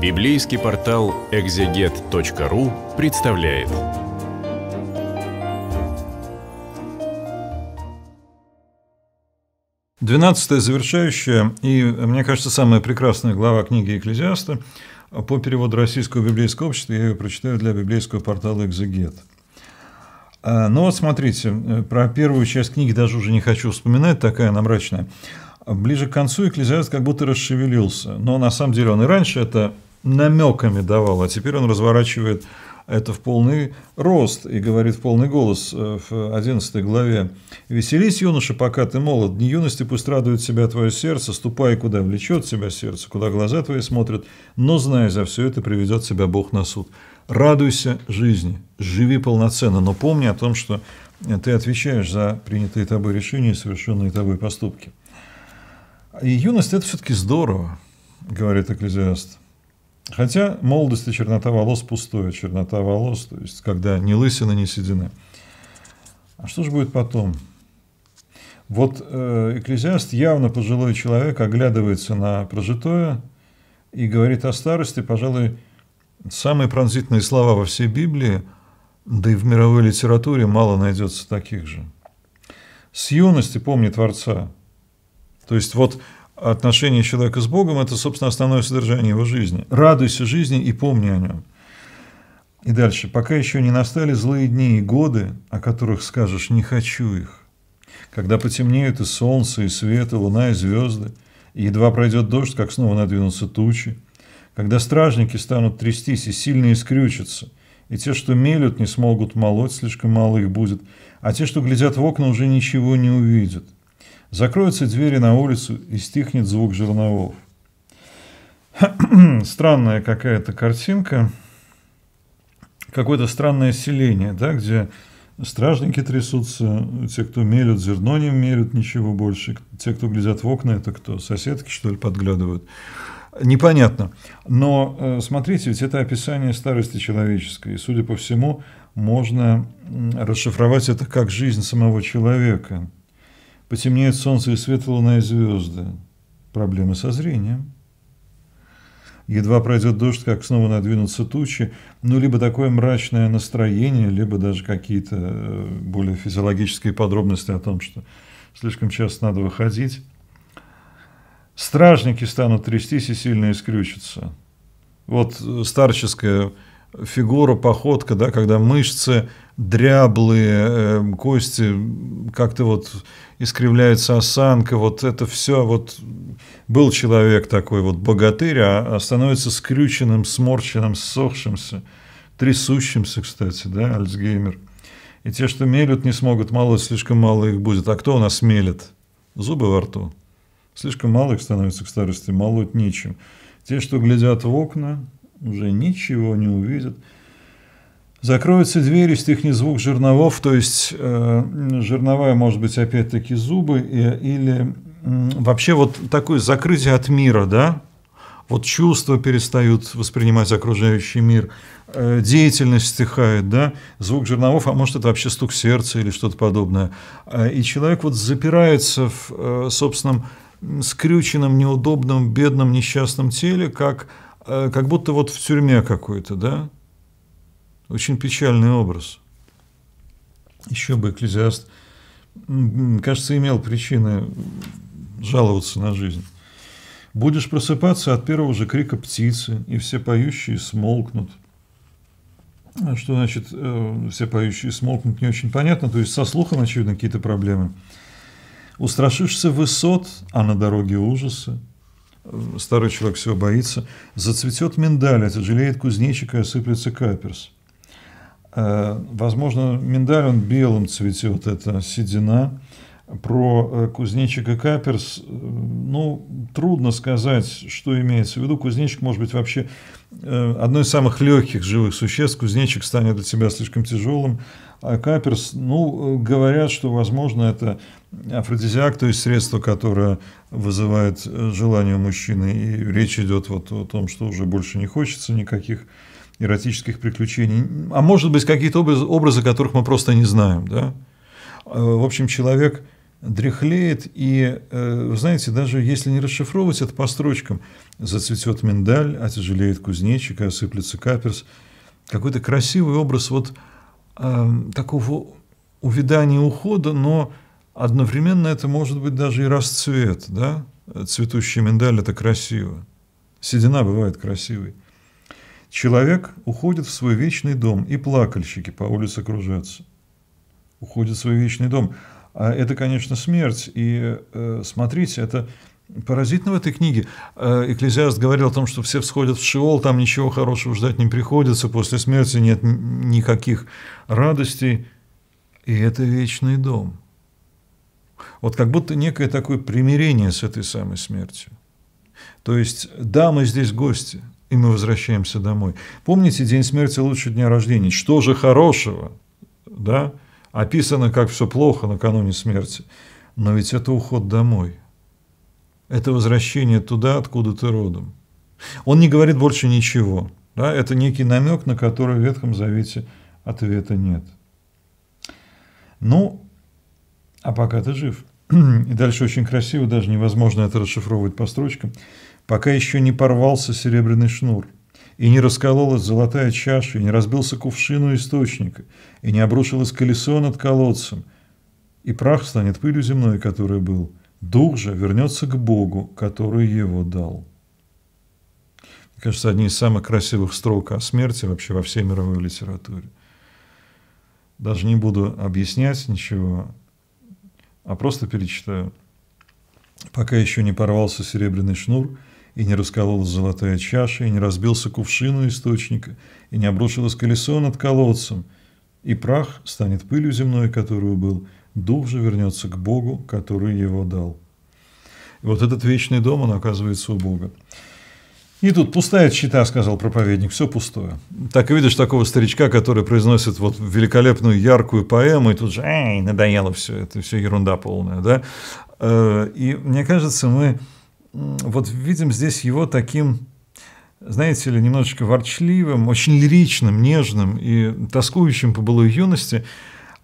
Библейский портал экзегет.ру представляет. Двенадцатая завершающая и, мне кажется, самая прекрасная глава книги Экклезиаста по переводу Российского библейского общества, я ее прочитаю для библейского портала «Экзегет». А, ну вот смотрите, про первую часть книги даже уже не хочу вспоминать, такая она мрачная. Ближе к концу Экклезиаст как будто расшевелился, но на самом деле он и раньше это намеками давал, а теперь он разворачивает это в полный рост и говорит в полный голос э, в 11 главе. «Веселись, юноша, пока ты молод, дни юности пусть радует себя твое сердце, ступай, куда влечет себя сердце, куда глаза твои смотрят, но зная за все это приведет себя Бог на суд. Радуйся жизни, живи полноценно, но помни о том, что ты отвечаешь за принятые тобой решения и совершенные тобой поступки». И юность – это все-таки здорово, говорит Экклезиаст. Хотя молодость и чернота волос пустое, чернота волос, то есть когда ни лысина, ни седина. А что же будет потом? Вот э, экклезиаст, явно пожилой человек, оглядывается на прожитое и говорит о старости, пожалуй, самые пронзительные слова во всей Библии, да и в мировой литературе мало найдется таких же. С юности помни Творца. То есть вот отношение человека с Богом – это, собственно, основное содержание его жизни. Радуйся жизни и помни о нем. И дальше. Пока еще не настали злые дни и годы, о которых скажешь «не хочу их», когда потемнеют и солнце, и свет, и луна, и звезды, и едва пройдет дождь, как снова надвинутся тучи, когда стражники станут трястись и сильно искрючатся, и те, что мелют, не смогут молоть, слишком мало их будет, а те, что глядят в окна, уже ничего не увидят – Закроются двери на улицу и стихнет звук жерновов. Странная какая-то картинка, какое-то странное селение, да, где стражники трясутся, те, кто мелют, зерно не мелют, ничего больше, те, кто глядят в окна, это кто, соседки, что ли, подглядывают. Непонятно. Но э, смотрите, ведь это описание старости человеческой. И, судя по всему, можно расшифровать это как жизнь самого человека – Потемнеет солнце и свет луна и звезды. Проблемы со зрением. Едва пройдет дождь, как снова надвинутся тучи, ну, либо такое мрачное настроение, либо даже какие-то э, более физиологические подробности о том, что слишком часто надо выходить. Стражники станут трястись и сильно искрючиться. Вот старческая фигура, походка, да, когда мышцы дряблые, э, кости как-то вот искривляется осанка, вот это все, вот был человек такой вот богатырь, а, а становится скрюченным, сморщенным, ссохшимся, трясущимся, кстати, да, Альцгеймер. И те, что мелют, не смогут, мало, слишком мало их будет. А кто у нас мелет? Зубы во рту. Слишком мало их становится к старости, молоть нечем. Те, что глядят в окна, уже ничего не увидят. Закроются двери, стихнет звук жерновов, то есть э, жерновая, может быть, опять-таки зубы, и, или э, вообще вот такое закрытие от мира, да, вот чувства перестают воспринимать окружающий мир, э, деятельность стихает, да, звук жерновов, а может это вообще стук сердца или что-то подобное. Э, и человек вот запирается в э, собственном скрюченном, неудобном, бедном, несчастном теле, как, как будто вот в тюрьме какой-то, да, очень печальный образ. Еще бы экклезиаст, кажется, имел причины жаловаться на жизнь. Будешь просыпаться от первого же крика птицы, и все поющие смолкнут. А что значит э, все поющие смолкнут, не очень понятно. То есть со слухом, очевидно, какие-то проблемы. Устрашишься высот, а на дороге ужасы. Старый человек всего боится. Зацветет миндаль, это жалеет кузнечика, и осыплется каперс. Э, возможно, миндаль, он белым цветет, это седина. Про э, кузнечик и каперс, э, ну, трудно сказать, что имеется в виду. Кузнечик может быть вообще одно из самых легких живых существ. Кузнечик станет для тебя слишком тяжелым. А каперс, ну, говорят, что, возможно, это афродизиак, то есть средство, которое вызывает желание у мужчины. И речь идет вот о том, что уже больше не хочется никаких эротических приключений, а может быть какие-то образы, образы, которых мы просто не знаем. Да? Э, в общем, человек дряхлеет, и, э, знаете, даже если не расшифровывать это по строчкам, зацветет миндаль, отяжелеет кузнечик, осыплется каперс. Какой-то красивый образ вот э, такого увядания ухода, но одновременно это может быть даже и расцвет, да? Цветущий миндаль – это красиво. Седина бывает красивой. Человек уходит в свой вечный дом, и плакальщики по улице кружатся. Уходит в свой вечный дом. А это, конечно, смерть. И э, смотрите, это поразительно в этой книге. Э, Экклезиаст говорил о том, что все всходят в Шиол, там ничего хорошего ждать не приходится, после смерти нет никаких радостей. И это вечный дом. Вот как будто некое такое примирение с этой самой смертью. То есть, да, мы здесь гости, и мы возвращаемся домой. Помните, день смерти лучше дня рождения. Что же хорошего? Да? Описано, как все плохо накануне смерти. Но ведь это уход домой. Это возвращение туда, откуда ты родом. Он не говорит больше ничего. Да? Это некий намек, на который в Ветхом Завете ответа нет. Ну, а пока ты жив. И дальше очень красиво, даже невозможно это расшифровывать по строчкам. Пока еще не порвался серебряный шнур, и не раскололась золотая чаша, и не разбился кувшин у источника, и не обрушилось колесо над колодцем, и прах станет пылью земной, который был. Дух же вернется к Богу, который его дал. Мне кажется, одни из самых красивых строк о смерти вообще во всей мировой литературе. Даже не буду объяснять ничего, а просто перечитаю. Пока еще не порвался серебряный шнур, и не раскололась золотая чаша, и не разбился кувшин у источника, и не обрушилось колесо над колодцем, и прах станет пылью земной, которую был, дух же вернется к Богу, который его дал. И вот этот вечный дом, он оказывается у Бога. И тут пустая чита, сказал проповедник, все пустое. Так и видишь такого старичка, который произносит вот великолепную яркую поэму, и тут же, эй, надоело все, это все ерунда полная, да. Э, и мне кажется, мы вот видим здесь его таким, знаете ли, немножечко ворчливым, очень лиричным, нежным и тоскующим по былой юности.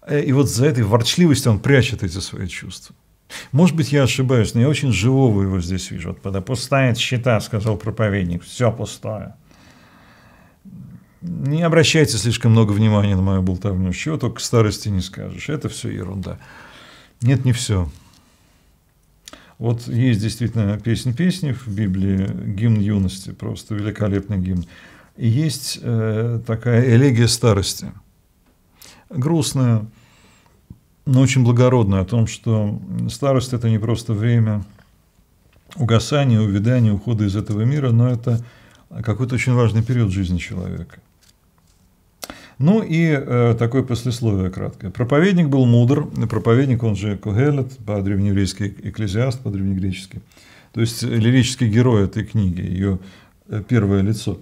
Э, и вот за этой ворчливостью он прячет эти свои чувства. Может быть, я ошибаюсь, но я очень живого его здесь вижу. Вот когда пустая счета, сказал проповедник, все пустое. Не обращайте слишком много внимания на мою болтовню, чего только старости не скажешь. Это все ерунда. Нет, не все. Вот есть действительно песнь песни в Библии, гимн юности, просто великолепный гимн. И есть э, такая элегия старости, грустная, но очень благородная, о том, что старость – это не просто время угасания, увядания, ухода из этого мира, но это какой-то очень важный период жизни человека. Ну и э, такое послесловие краткое. Проповедник был мудр, проповедник, он же Когелет, по-древнееврейски экклезиаст, по-древнегречески. То есть лирический герой этой книги, ее первое лицо.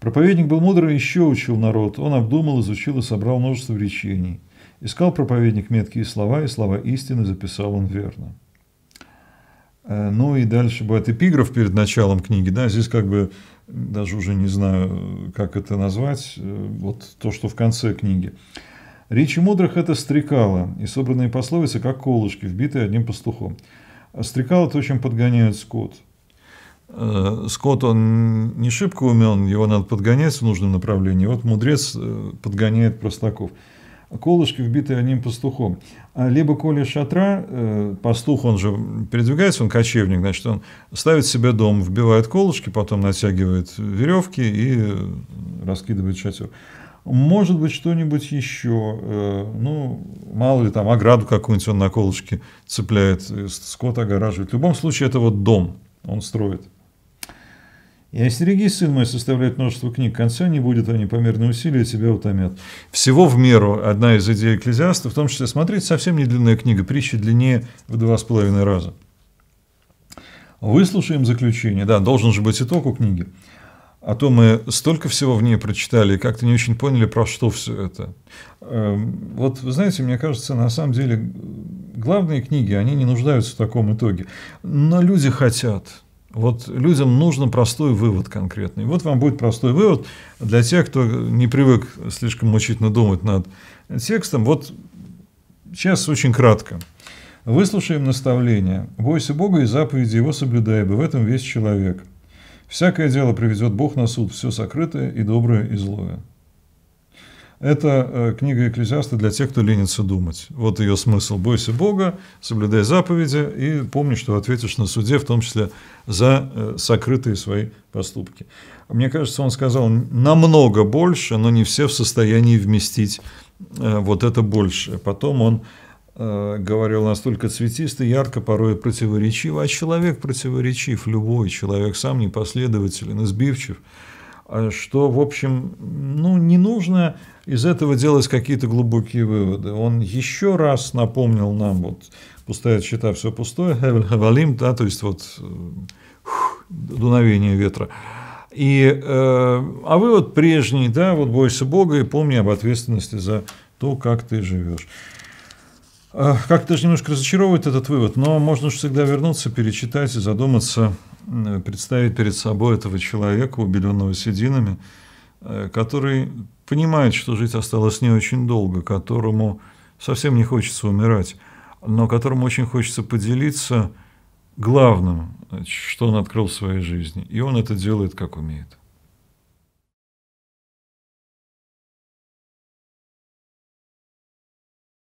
Проповедник был мудр и еще учил народ. Он обдумал, изучил и собрал множество речений. Искал проповедник меткие слова, и слова истины записал он верно. Э, ну и дальше бывает эпиграф перед началом книги. Да, здесь как бы даже уже не знаю, как это назвать, э, вот то, что в конце книги. Речи мудрых – это стрекало, и собранные пословицы, как колышки, вбитые одним пастухом. А стрекало – то, чем подгоняют скот. Э, скот, он не шибко умен, его надо подгонять в нужном направлении. Вот мудрец э, подгоняет простаков колышки, вбитые одним пастухом. А либо коли шатра, э, пастух, он же передвигается, он кочевник, значит, он ставит себе дом, вбивает колышки, потом натягивает веревки и раскидывает шатер. Может быть, что-нибудь еще, ну, мало ли там, ограду какую-нибудь он на колышке цепляет, скот огораживает. В любом случае, это вот дом он строит. И остерегись, сын мой, составлять множество книг, конца не будет, а непомерные усилия тебя утомят. Всего в меру одна из идей экклезиаста, в том числе, смотреть совсем не длинная книга, притча длиннее в два с половиной раза. Выслушаем заключение. Да, должен же быть итог у книги. А то мы столько всего в ней прочитали и как-то не очень поняли, про что все это. Эм, вот, вы знаете, мне кажется, на самом деле главные книги, они не нуждаются в таком итоге. Но люди хотят – вот людям нужен простой вывод конкретный. Вот вам будет простой вывод для тех, кто не привык слишком мучительно думать над текстом. Вот сейчас очень кратко. Выслушаем наставление. Бойся Бога и заповеди Его соблюдай, ибо в этом весь человек. Всякое дело приведет Бог на суд, все сокрытое и доброе и злое. Это э, книга Экклезиаста для тех, кто ленится думать. Вот ее смысл. Бойся Бога, соблюдай заповеди и помни, что ответишь на суде, в том числе за э, сокрытые свои поступки. Мне кажется, он сказал намного больше, но не все в состоянии вместить э, вот это больше. Потом он говорил настолько цветисто, ярко, порой противоречиво, а человек противоречив, любой человек сам непоследователен, избивчив, что, в общем, ну, не нужно из этого делать какие-то глубокие выводы. Он еще раз напомнил нам, вот пустая счета, все пустое, хавалим, да, то есть вот фух, дуновение ветра. И, э, а вы вот прежний, да, вот бойся Бога и помни об ответственности за то, как ты живешь. Э, как-то даже немножко разочаровывает этот вывод, но можно же всегда вернуться, перечитать и задуматься, представить перед собой этого человека, убеленного сединами, э, который понимает, что жить осталось не очень долго, которому совсем не хочется умирать, но которому очень хочется поделиться главным, что он открыл в своей жизни. И он это делает, как умеет.